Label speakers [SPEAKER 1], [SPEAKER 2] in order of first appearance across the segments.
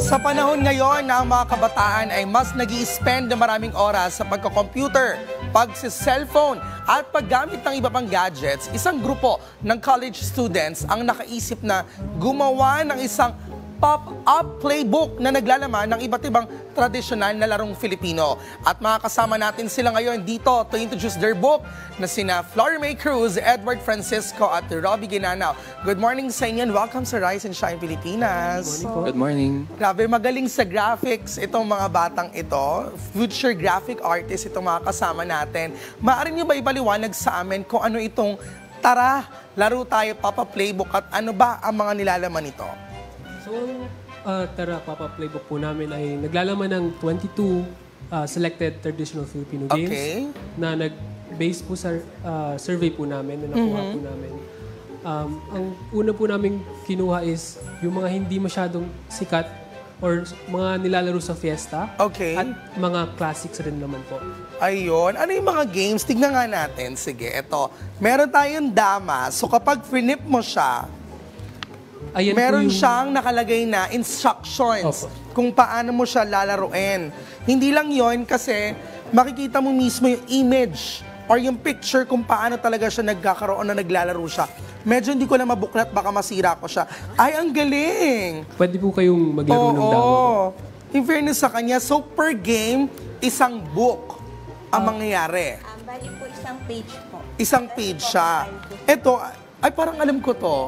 [SPEAKER 1] Sa panahon ngayon na ang mga kabataan ay mas nag spend na maraming oras sa pagko-computer, pagsi-cellphone at paggamit ng iba pang gadgets, isang grupo ng college students ang nakaisip na gumawa ng isang pop-up playbook na naglalaman ng iba't ibang tradisyonal na larong Filipino. At makakasama natin sila ngayon dito to introduce their book na sina Flor May Cruz, Edward Francisco at Robbie Ginanaw. Good morning sa inyo and welcome sa Rise and Shine Pilipinas.
[SPEAKER 2] Good morning.
[SPEAKER 1] Grabe, magaling sa graphics itong mga batang ito. Future graphic artist itong mga kasama natin. Maaari niyo ba ibaliwanag sa amin kung ano itong tara, laro tayo, Papa Playbook at ano ba ang mga nilalaman nito?
[SPEAKER 3] So, ang uh, Tara Papa Playbook po namin ay naglalaman ng 22 uh, selected traditional Filipino games
[SPEAKER 1] Okay.
[SPEAKER 3] na nag-base po sa uh, survey po namin na nakuha po namin. Um, ang una po namin kinuha is yung mga hindi masyadong sikat or mga nilalaro sa fiesta
[SPEAKER 1] Okay.
[SPEAKER 3] at mga classics rin naman po.
[SPEAKER 1] Ayun. Ano yung mga games? Tignan nga natin. Sige, eto. Meron tayong dama. So kapag finip mo siya,
[SPEAKER 3] Ayan
[SPEAKER 1] meron
[SPEAKER 3] yung-
[SPEAKER 1] siyang nakalagay na instructions
[SPEAKER 3] Opo.
[SPEAKER 1] kung paano mo siya lalaruin. Hindi lang yon kasi makikita mo mismo yung image or yung picture kung paano talaga siya nagkakaroon na naglalaro siya. Medyo hindi ko na mabuklat, baka masira ko siya. Ay, ang galing!
[SPEAKER 3] Pwede po kayong maglaro ng damo.
[SPEAKER 1] Oo. In fairness sa kanya, so per game, isang book ang mangyayari.
[SPEAKER 4] Um, bali po isang page po.
[SPEAKER 1] Isang page siya. Ito, ay parang alam ko to.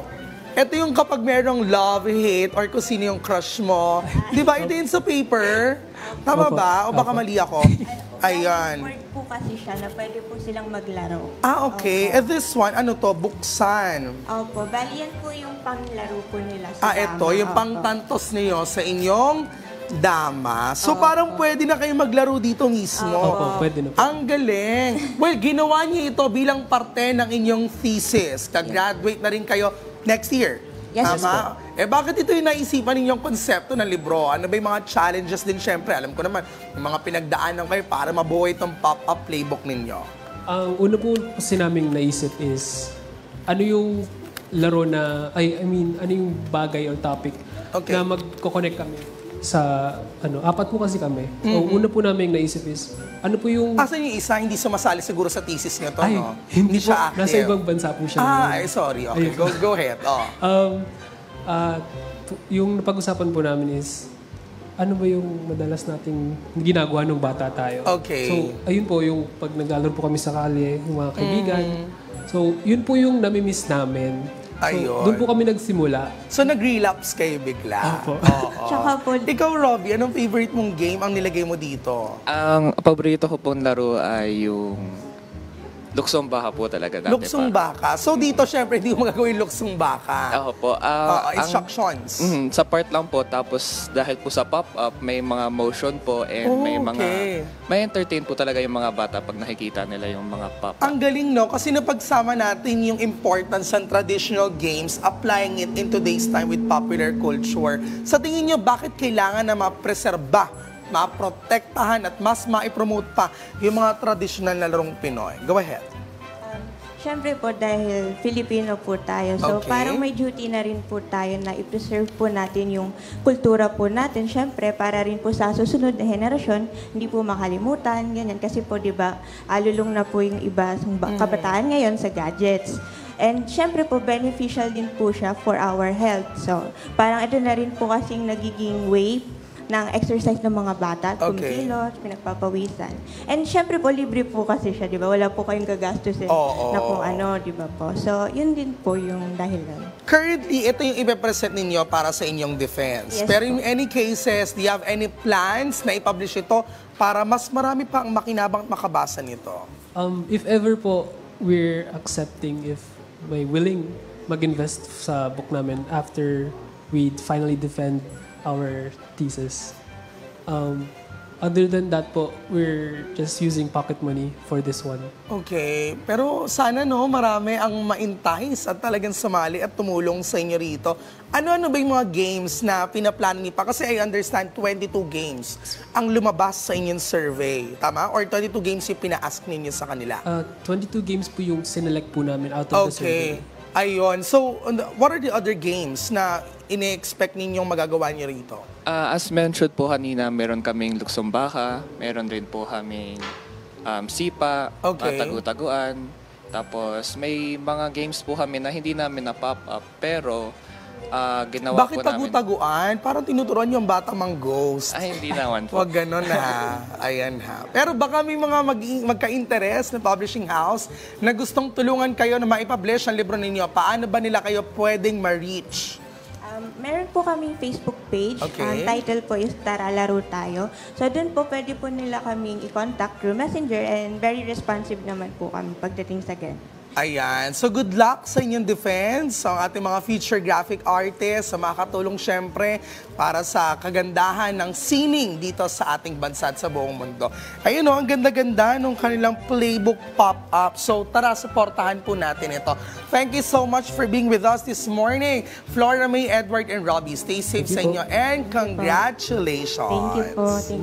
[SPEAKER 1] Ito yung kapag merong love, hate, or kung sino yung crush mo. Di ba? Ito yun sa paper. Tama ba? O baka mali ako? Ayan.
[SPEAKER 4] Word po kasi siya na pwede po silang maglaro.
[SPEAKER 1] Ah, okay.
[SPEAKER 4] Opo.
[SPEAKER 1] And this one, ano to? Buksan.
[SPEAKER 4] Opo, bali yan po yung panglaro po nila sa
[SPEAKER 1] Ah,
[SPEAKER 4] dama.
[SPEAKER 1] ito, yung
[SPEAKER 4] Opo.
[SPEAKER 1] pangtantos niyo sa inyong dama. So parang pwede na kayo maglaro dito mismo.
[SPEAKER 3] Opo, pwede na po.
[SPEAKER 1] Ang galing. Well, ginawa niyo ito bilang parte ng inyong thesis. Ka-graduate na rin kayo next year.
[SPEAKER 4] Yes,
[SPEAKER 1] Tama? eh bakit ito yung naisipan ninyong konsepto ng libro? Ano ba yung mga challenges din syempre? Alam ko naman, yung mga pinagdaanan kayo para mabuhay itong pop-up playbook ninyo.
[SPEAKER 3] Ang una po kasi namin naisip is, ano yung laro na, ay, I mean, ano yung bagay or topic
[SPEAKER 1] Okay.
[SPEAKER 3] na magko-connect kami sa, ano, apat po kasi kami. So, una po namin naisip is, ano po yung,
[SPEAKER 1] Asan yung isa hindi sumasali siguro sa thesis niyo to,
[SPEAKER 3] ay,
[SPEAKER 1] no?
[SPEAKER 3] hindi, po,
[SPEAKER 1] siya active.
[SPEAKER 3] nasa ibang bansa po siya.
[SPEAKER 1] Ah, ay, sorry. Okay, go, go ahead. Oh.
[SPEAKER 3] Um, t- yung napag-usapan po namin is, ano ba yung madalas nating ginagawa nung bata tayo?
[SPEAKER 1] Okay.
[SPEAKER 3] So, ayun po yung pag naglalaro po kami sa kalye, yung mga kaibigan.
[SPEAKER 1] Mm.
[SPEAKER 3] So, yun po yung namimiss namin. So,
[SPEAKER 1] Ayun.
[SPEAKER 3] doon po kami nagsimula.
[SPEAKER 1] So, nag-relapse kayo bigla.
[SPEAKER 3] Opo.
[SPEAKER 1] Oo.
[SPEAKER 4] Tsaka po,
[SPEAKER 1] Ikaw, Robbie, anong favorite mong game ang nilagay mo dito?
[SPEAKER 2] Ang paborito ko pong laro ay yung Luksong Baka po talaga dati
[SPEAKER 1] Luksong
[SPEAKER 2] pa.
[SPEAKER 1] baka. So, dito, syempre, hindi mo magagawin luksong baka.
[SPEAKER 2] Ako po.
[SPEAKER 1] Oo,
[SPEAKER 2] ah, ang-
[SPEAKER 1] instructions.
[SPEAKER 2] Mhm, sa part lang po. Tapos dahil po sa pop-up, may mga motion po and
[SPEAKER 1] Oh,
[SPEAKER 2] may mga...
[SPEAKER 1] okay.
[SPEAKER 2] May entertain po talaga yung mga bata pag nakikita nila yung mga pop-up.
[SPEAKER 1] Ang galing, no? Kasi napagsama natin yung importance ng traditional games, applying it in today's time with popular culture. Sa tingin nyo, bakit kailangan na mapreserba, maprotektahan at mas maipromote pa yung mga traditional na larong Pinoy? Go ahead.
[SPEAKER 4] um, syempre po dahil Filipino po tayo. So
[SPEAKER 1] Okay.
[SPEAKER 4] parang may duty na rin po tayo na i-preserve po natin yung kultura po natin. Syempre para rin po sa susunod na henerasyon, hindi po makalimutan, ganyan. Kasi po di ba, alulong na po yung iba sa ba- kabataan ngayon sa gadgets. And syempre po, beneficial din po siya for our health. So, parang ito na rin po kasing nagiging way ng exercise ng mga bata,
[SPEAKER 1] Okay.
[SPEAKER 4] kumikilos, pinagpapawisan. And syempre po, libre po kasi siya, di ba? Wala po kayong gagastusin
[SPEAKER 1] Oo.
[SPEAKER 4] na kung ano, di ba po? So, yun din po yung dahilan.
[SPEAKER 1] Currently, ito yung ipepresent ninyo para sa inyong defense.
[SPEAKER 4] Yes
[SPEAKER 1] Pero
[SPEAKER 4] po.
[SPEAKER 1] in any cases, do you have any plans na i-publish ito para mas marami pa ang makinabang at makabasa nito?
[SPEAKER 3] Um, if ever po, we're accepting if may willing mag-invest sa book namin after we finally defend our thesis. Um, other than that po, we're just using pocket money for this one.
[SPEAKER 1] Okay. Pero sana no, marami ang ma-entice at talagang sumali at tumulong sa inyo rito. Ano-ano ba yung mga games na pinaplano niyo pa? Kasi I understand 22 games ang lumabas sa inyong survey. Tama? Or 22 games yung pina-ask ninyo sa kanila?
[SPEAKER 3] Uh, 22 games po yung sinelect po namin out of the survey.
[SPEAKER 1] Okay. Ayun. So, what are the other games na ine-expect ninyong magagawa niyo rito?
[SPEAKER 2] Ah, as mentioned po kanina, meron kaming luksong-baka, meron rin po kaming um, sipa,
[SPEAKER 1] Okay.
[SPEAKER 2] mga tagu-taguan. Tapos may mga games po kami na hindi namin na-pop up pero ah, ginawa
[SPEAKER 1] Bakit
[SPEAKER 2] po namin.
[SPEAKER 1] tagu-taguan? Parang tinuturuan yung bata mang ghost.
[SPEAKER 2] Ay, hindi naman po.
[SPEAKER 1] Huwag ganon ha. Ayan ha. Pero baka may mga mag- magka-interest na publishing house na gustong tulungan kayo na maipublish ang libro ninyo. Paano ba nila kayo pwedeng ma-reach?
[SPEAKER 4] Um, meron po kaming Facebook page.
[SPEAKER 1] Okay.
[SPEAKER 4] Ang title po is Tara Laro Tayo. So doon po pwede po nila kaming i-contact through Messenger and very responsive naman po kami pagdating sa ganun.
[SPEAKER 1] Ayan. So good luck sa inyong defense, ang ating mga feature graphic artists, sa makakatulong syempre para sa kagandahan ng sining dito sa ating bansa at sa buong mundo. Ayun o, ang ganda-ganda nung kanilang playbook pop-up. So tara, supportahan po natin ito. Thank you so much for being with us this morning. Flora May, Edward, and Robbie, stay safe
[SPEAKER 3] Thank
[SPEAKER 1] sa inyo and congratulations.
[SPEAKER 4] Thank you po. Thank you.